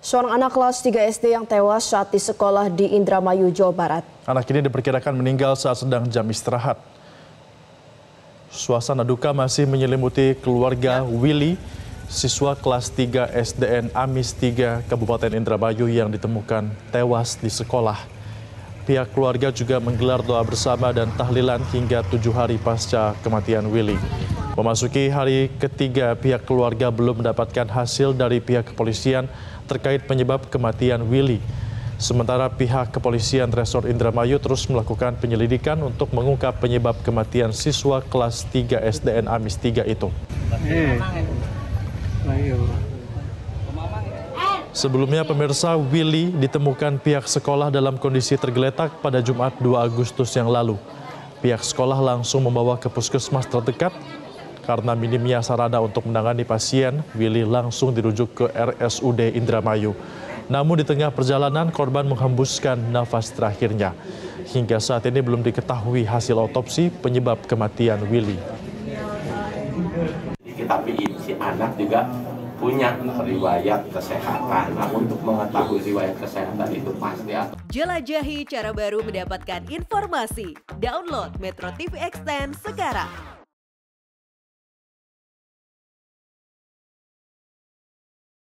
seorang anak kelas 3 SD yang tewas saat di sekolah di Indramayu, Jawa Barat. Anak ini diperkirakan meninggal saat sedang jam istirahat. Suasana duka masih menyelimuti keluarga Willy, siswa kelas 3 SDN Amis 3 Kabupaten Indramayu yang ditemukan tewas di sekolah. Pihak keluarga juga menggelar doa bersama dan tahlilan hingga tujuh hari pasca kematian Willy. Memasuki hari ketiga, pihak keluarga belum mendapatkan hasil dari pihak kepolisian terkait penyebab kematian Willy. Sementara pihak kepolisian Resort Indramayu terus melakukan penyelidikan untuk mengungkap penyebab kematian siswa kelas 3 SDN Amis 3 itu. Sebelumnya pemirsa Willy ditemukan pihak sekolah dalam kondisi tergeletak pada Jumat 2 Agustus yang lalu. Pihak sekolah langsung membawa ke puskesmas terdekat karena minimnya sarana untuk menangani pasien, Willy langsung dirujuk ke RSUD Indramayu. Namun di tengah perjalanan korban menghembuskan nafas terakhirnya. Hingga saat ini belum diketahui hasil otopsi penyebab kematian Willy. Tapi si anak juga punya riwayat kesehatan. Nah, untuk mengetahui riwayat kesehatan itu pasti Jelajahi cara baru mendapatkan informasi. Download Metro TV Extend sekarang.